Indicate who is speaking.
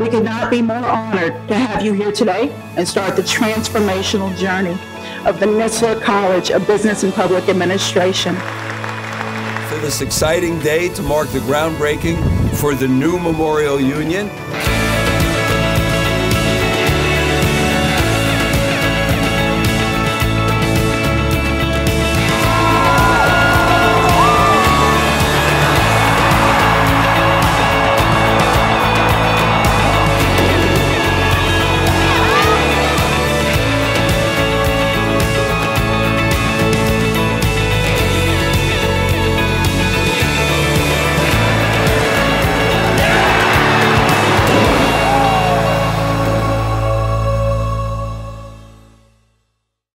Speaker 1: We could not be more honored to have you here today and start the transformational journey of the Nistler College of Business and Public Administration.
Speaker 2: For this exciting day to mark the groundbreaking for the new Memorial Union.